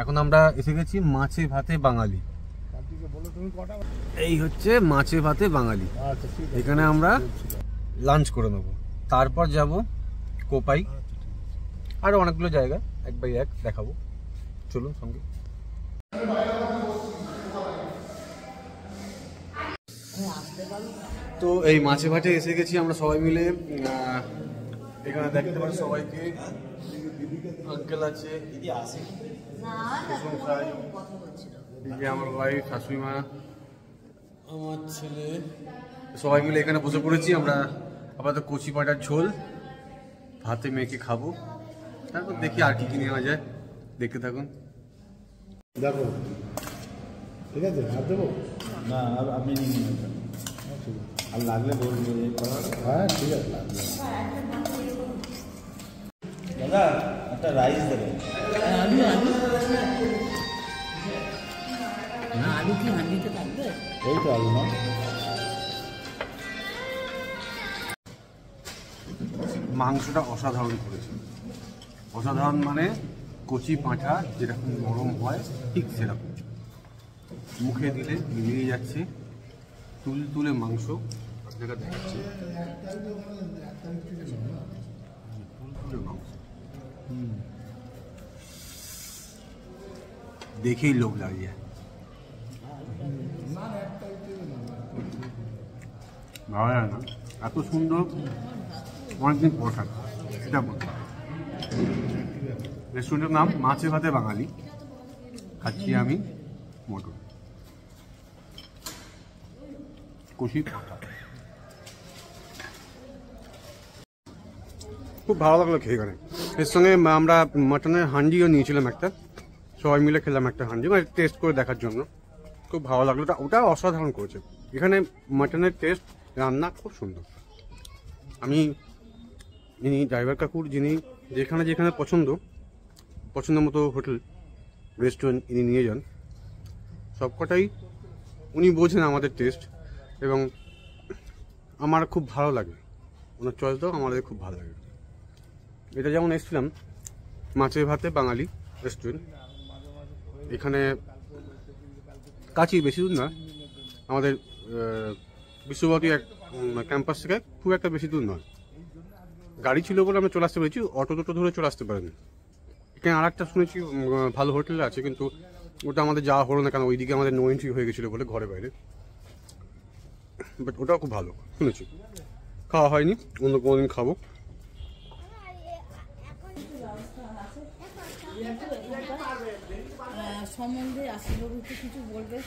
এখন আমরা এসে গেছি মাছে ভাতে বাঙালি। এই হচ্ছে মাছে ভাতে বাঙালি। আচ্ছা এখানে আমরা লাঞ্চ করে নেব। তারপর যাব কোপাই। আরও অনেকগুলো জায়গা এক বাই এক দেখাবো। চলুন সঙ্গে। তো এই মাছে ভাটে এসে গেছি আমরা সবাই মিলে। এখানে দেখতে পারি সবাইকে। আঙ্কেল আছে। কুসুম খাই আমার ওয়াইফ শাশুড়ি মা। আমার ছেলে। সবাই মিলে এখানে বসে পড়েছি আমরা আপাতত কচি পাটার ঝোল ভাতে মেখে খাব। তারপর দেখি আর কি কি নেওয়া যায়। দেখতে থাকুন। দেখো। ঠিক আছে হাত দেবো? না আর আপনি ওটা। আর লাগলে বলব হ্যাঁ ঠিক আছে লাগবে। দাদা একটা রাইস দেবেন আলু আলু? না আলু কি হান্ডিতে থাকবে? এই তো আলু না মাংসটা অসাধারণ করেছে। অসাধারণ মানে কচি পাঁঠা যেরকম নরম হয় ঠিক সেরকম। মুখে দিলে মিলিয়ে যাচ্ছে তুল তুলে মাংস। আপনাকে দেখাচ্ছে। মাংস দেখেই লোক লাগে যায় ভালো লাগে না এত সুন্দর অনেকদিন পর থাকবে সেটা বলতে। রেস্টুরেন্টের নাম মাছে ভাতে বাঙালি খাচ্ছি আমি মটন কষি। খুব ভালো লাগল খেয়ে এখানে এর সঙ্গে আমরা মাটনের হান্ডিও নিয়েছিলাম একটা। সবাই মিলে খেলাম একটা হান্ডি মানে টেস্ট করে দেখার জন্য। খুব ভালো লাগল। ওটা অসাধারণ করেছে। এখানে মাটনের টেস্ট রান্না খুব সুন্দর। আমি, যিনি ড্রাইভার কাকুর, যিনি যেখানে যেখানে পছন্দ পছন্দ মতো হোটেল রেস্টুরেন্ট ইনি নিয়ে যান। সবকটাই উনি বোঝেন আমাদের টেস্ট এবং আমার খুব ভালো লাগে। ওনার চয়েসটাও আমাদের খুব ভালো লাগে। এটা যেমন এসেছিলাম, মাছের ভাতে বাঙালি রেস্টুরেন্ট এখানে কাছেই বেশি দূর না, আমাদের বিশ্বভারতী এক ক্যাম্পাস থেকে খুব একটা বেশি দূর নয়। গাড়ি ছিল বলে আমরা চলে আসতে পেরেছি, অটো টোটো ধরে চলে আসতে পারেনি। এখানে আর একটা শুনেছি ভালো হোটেল আছে, কিন্তু ওটা আমাদের যাওয়া হলো না, কারণ ওইদিকে আমাদের নো এন্ট্রি হয়ে গেছিল বলে ঘরে বাইরে। বাট ওটাও খুব ভালো, শুনেছি। খাওয়া হয়নি, অন্য কোনো দিন খাব। সম্বন্ধে আশীর্বাদ কিছু বলবে?